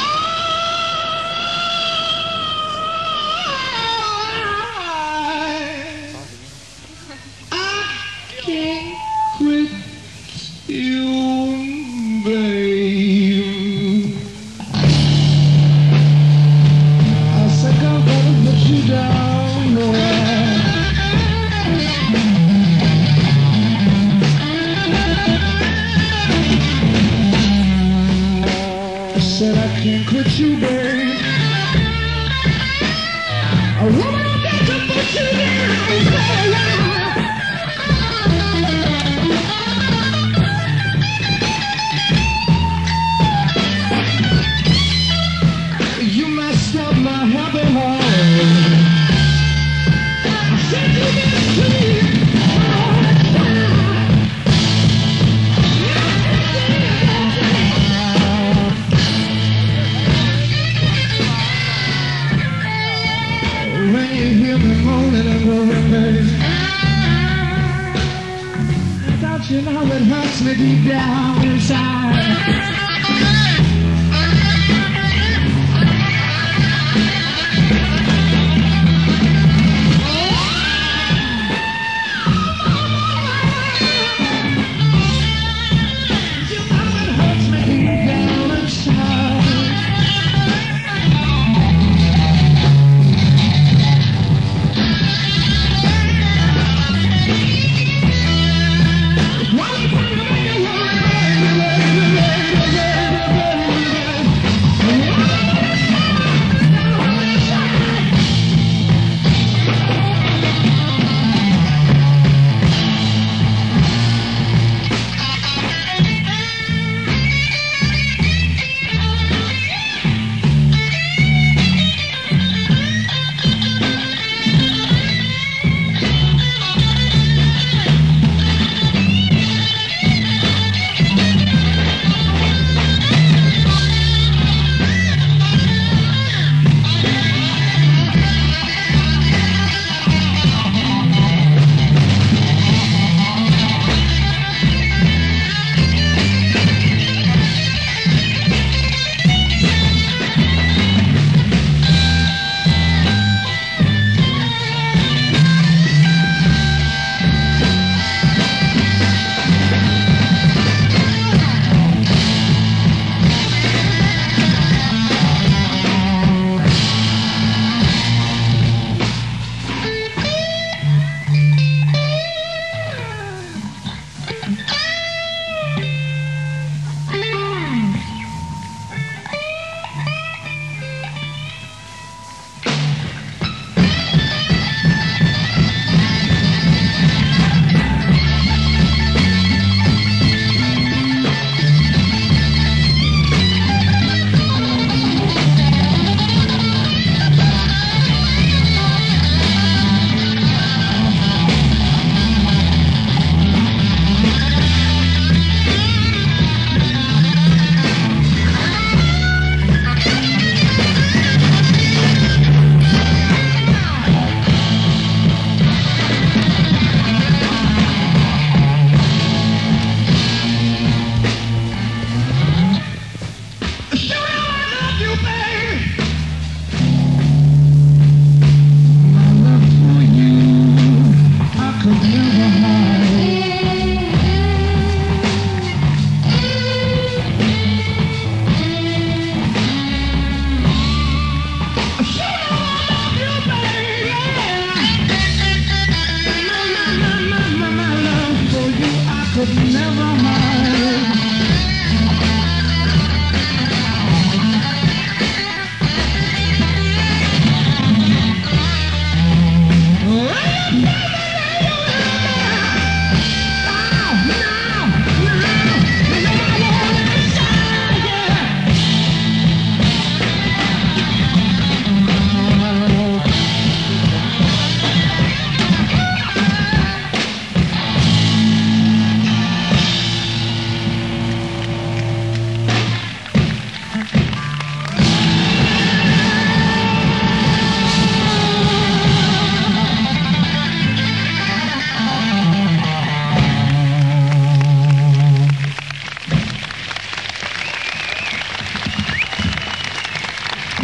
I you know it hurts me deep down inside?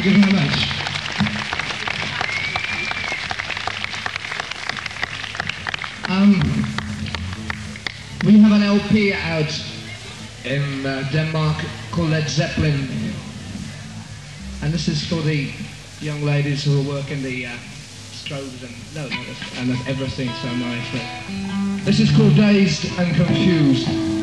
Thank you very much. Um, we have an LP out in uh, Denmark called Led Zeppelin, and this is for the young ladies who are working the uh, strobes and no, and everything so nicely. This is called Dazed and Confused.